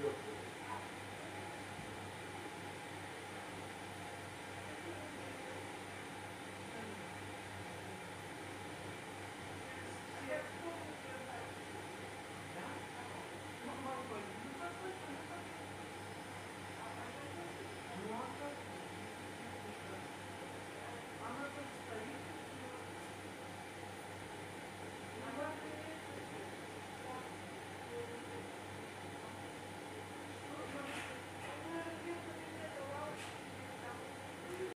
beautiful.